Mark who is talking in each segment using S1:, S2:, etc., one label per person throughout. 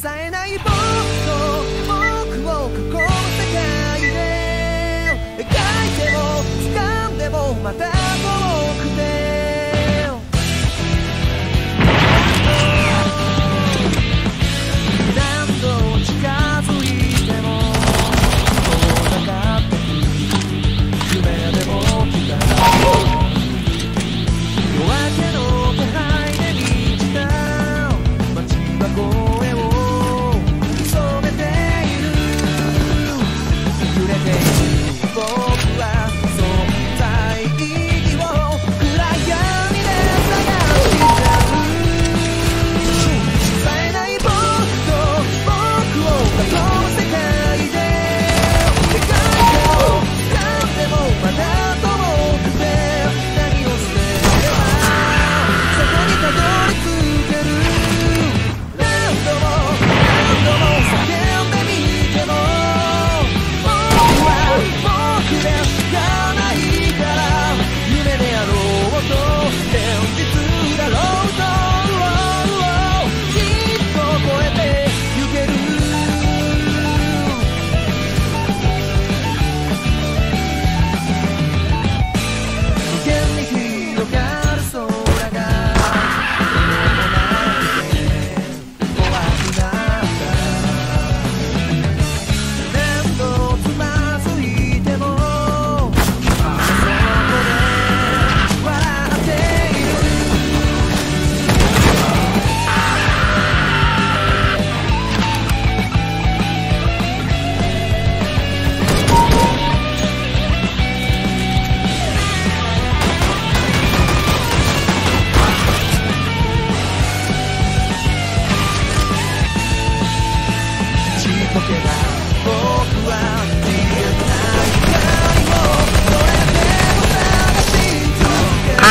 S1: 冴えない僕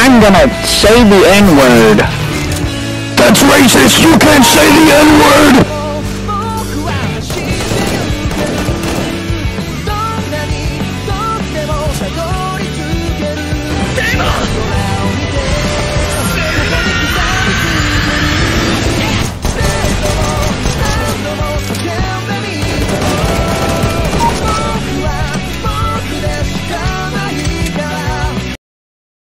S2: I'm gonna say the N-word.
S3: That's racist! You can't say the N-word!